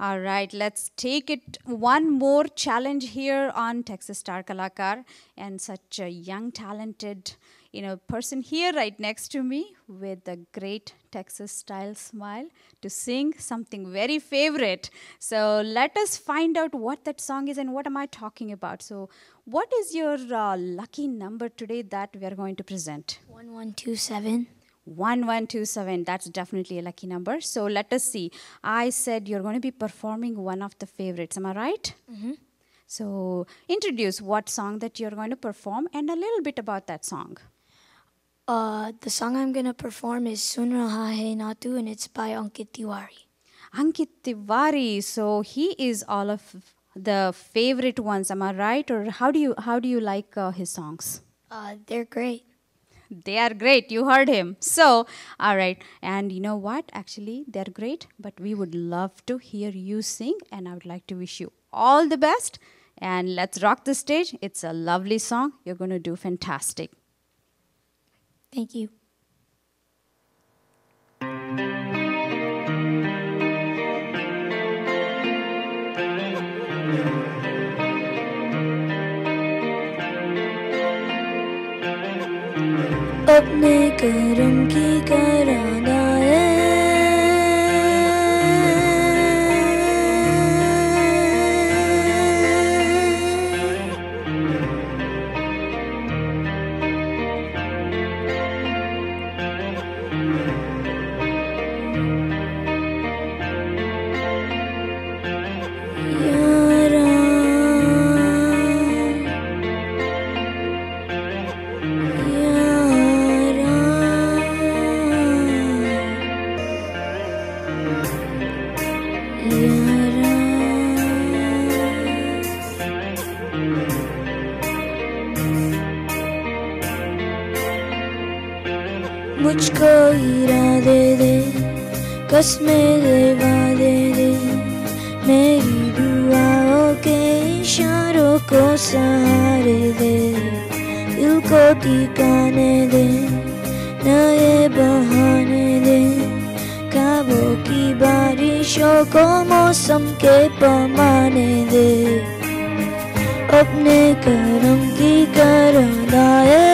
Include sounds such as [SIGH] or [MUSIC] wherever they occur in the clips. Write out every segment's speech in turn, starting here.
All right, let's take it one more challenge here on Texas Star Kalakaar and such a young, talented, you know, person here right next to me with a great Texas style smile to sing something very favorite. So let us find out what that song is and what am I talking about. So, what is your uh, lucky number today that we are going to present? 1127. 1127 that's definitely a lucky number so let us see i said you're going to be performing one of the favorites am i right mm-hmm. so introduce what song that you're going to perform and a little bit about that song Uh, the song I'm going to perform is Sunra He Natu and it's by Ankit Tiwari. ankit tiwari so he is all of the favorite ones am i right or how do you how do you like uh, his songs Uh, they're great. They are great. You heard him. So, all right. And you know what? Actually, they're great, but we would love to hear you sing, and I would like to wish you all the best. And let's rock the stage. It's a lovely song. You're going to do fantastic. Thank you. [LAUGHS] अपने कर्म की कराना मुझको इरादे दे कसमें दे वादे दे। मेरी दुआओं के इशारों को सहारे दे, दिल को ठिकाने दे, नए बहाने दे। ख्वाबों की बारिशों को मौसम के पमाने दे। अपने करम की करने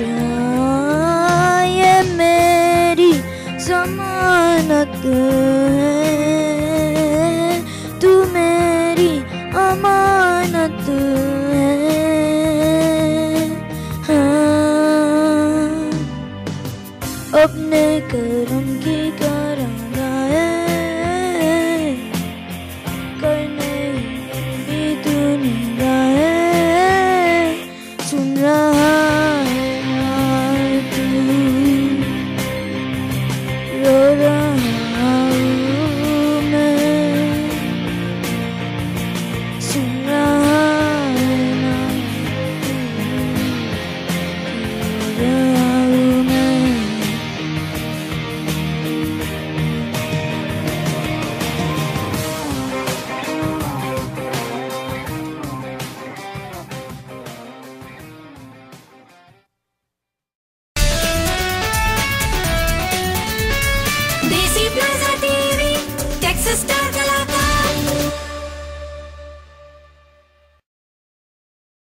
ये मेरी जमानत है। तू मेरी अमानत हाँ। अपने कर्म की कराना करने भी दुनिया है। सुन रहा